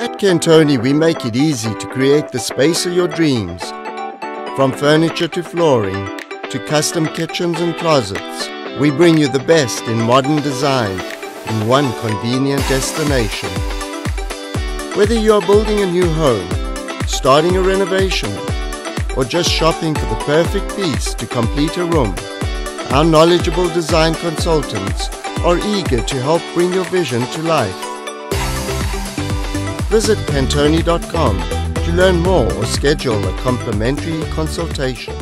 At Cantoni, we make it easy to create the space of your dreams. From furniture to flooring, to custom kitchens and closets, we bring you the best in modern design in one convenient destination. Whether you are building a new home, starting a renovation, or just shopping for the perfect piece to complete a room, our knowledgeable design consultants are eager to help bring your vision to life. Visit Cantoni.com to learn more or schedule a complimentary consultation.